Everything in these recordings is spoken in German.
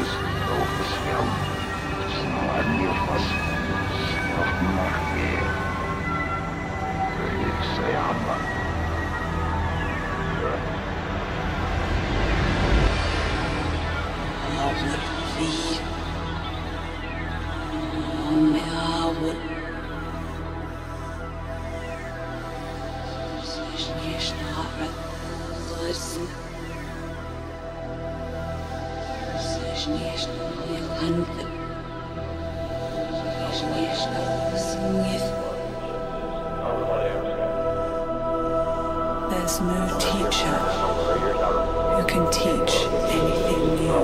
Lichtes auf das Feld. Das an mir fast, das auf die Nacht gehe. König sei Hammer. Wie? Zwischen die Schnabe, seufzen. There's no teacher who can teach anything new.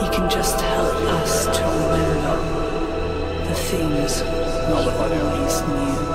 He can just help us to remember the things we always knew.